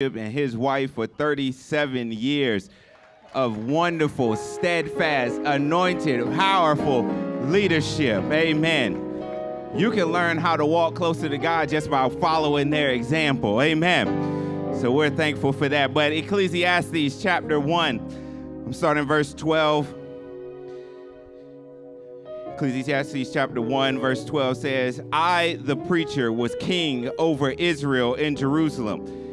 and his wife for 37 years of wonderful, steadfast, anointed, powerful leadership. Amen. You can learn how to walk closer to God just by following their example. Amen. So we're thankful for that. But Ecclesiastes chapter 1, I'm starting verse 12. Ecclesiastes chapter 1, verse 12 says, I, the preacher, was king over Israel in Jerusalem.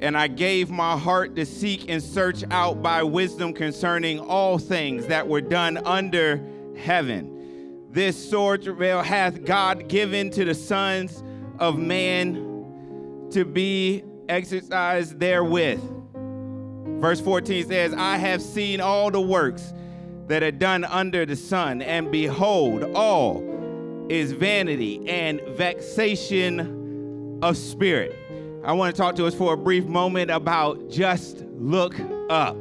And I gave my heart to seek and search out by wisdom concerning all things that were done under heaven. This sword hath God given to the sons of man to be exercised therewith. Verse 14 says, I have seen all the works that are done under the sun, and behold, all is vanity and vexation of spirit. I want to talk to us for a brief moment about just look up.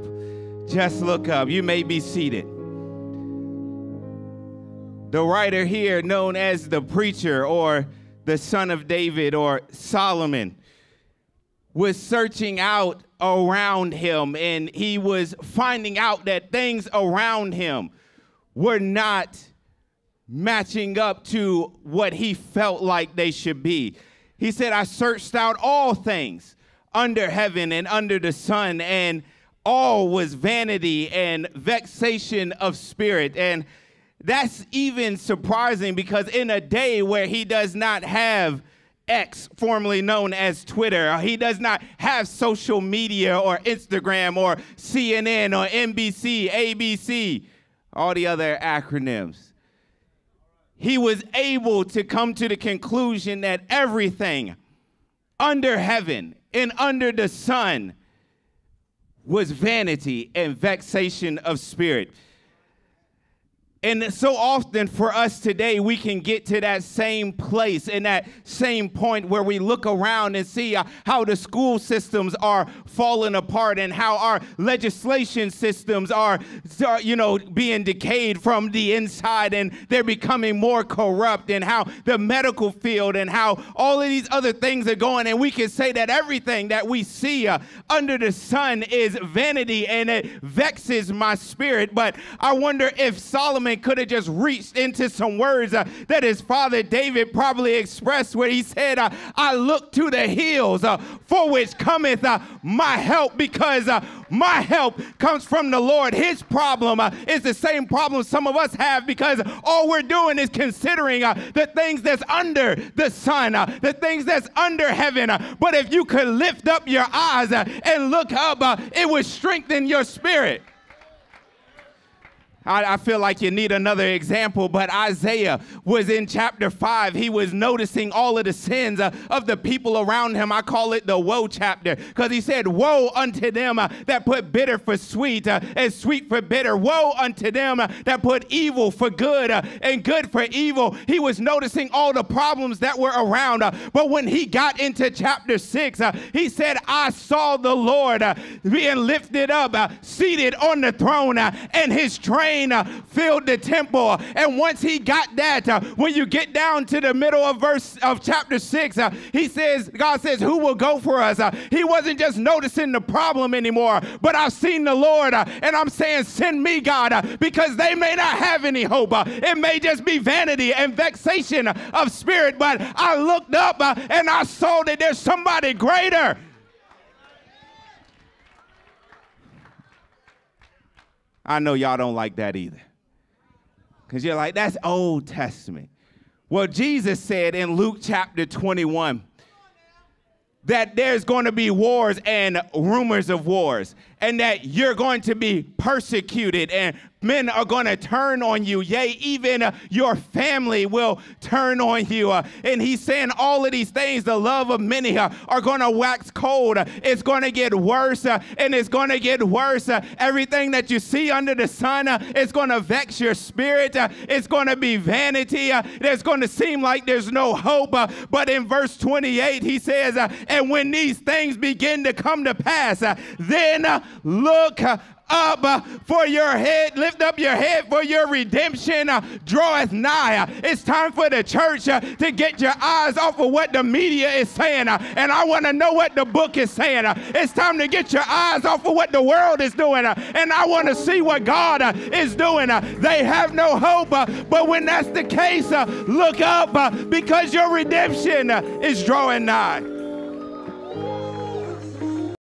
Just look up. You may be seated. The writer here, known as the preacher or the son of David or Solomon, was searching out around him and he was finding out that things around him were not matching up to what he felt like they should be. He said, I searched out all things under heaven and under the sun, and all was vanity and vexation of spirit. And that's even surprising because in a day where he does not have X, formerly known as Twitter. He does not have social media or Instagram or CNN or NBC, ABC, all the other acronyms. He was able to come to the conclusion that everything under heaven and under the sun was vanity and vexation of spirit. And so often for us today, we can get to that same place and that same point where we look around and see uh, how the school systems are falling apart and how our legislation systems are, you know, being decayed from the inside and they're becoming more corrupt and how the medical field and how all of these other things are going. And we can say that everything that we see uh, under the sun is vanity and it vexes my spirit. But I wonder if Solomon Solomon could have just reached into some words uh, that his father David probably expressed where he said, uh, I look to the hills uh, for which cometh uh, my help because uh, my help comes from the Lord. His problem uh, is the same problem some of us have because all we're doing is considering the things that's under the sun, the things that's under heaven. but if you could lift up your eyes and look up, it would strengthen your spirit. I, I, feel like you need another example, but Isaiah was in chapter 5. He was noticing all of the sins uh, of the people around him. I call it the woe chapter because he said, Woe unto them uh, that put bitter for sweet uh, and sweet for bitter. Woe unto them uh, that put evil for good uh, and good for evil. He was noticing all the problems that were around. Uh, but when he got into chapter 6, he said, I saw the Lord being lifted up, seated on the throne, and his train rain uh, filled the temple. And once he got that, uh, when you get down to the middle of verse of chapter six, uh, he says, God says, Who will go for us? he wasn't just noticing the problem anymore, but I've seen the Lord, and I'm saying, Send me, God, because they may not have any hope. it may just be vanity and vexation of spirit, but I looked up and I saw that there's somebody greater. I know y'all don't like that either. Because you're like, that's Old Testament. Well, Jesus said in Luke chapter 21 that there's going to be wars and rumors of wars, and that you're going to be persecuted and men are going to turn on you. Yea, even uh, your family will turn on you. Uh, and he's saying all of these things, the love of many uh, are going to wax cold. Uh, it's going to get worse uh, and it's going to get worse. Uh, everything that you see under the sun is going to vex your spirit. it's going to be vanity. it's going to seem like there's no hope. but in verse 28, he says, And when these things begin to come to pass, then look up, uh, for your head, lift up your head, for your redemption uh, draweth nigh. It's time for the church uh, to get your eyes off of what the media is saying, uh, and I want to know what the book is saying. Uh. It's time to get your eyes off of what the world is doing, uh, and I want to see what God is doing. they have no hope, but when that's the case, look up because your redemption is drawing nigh.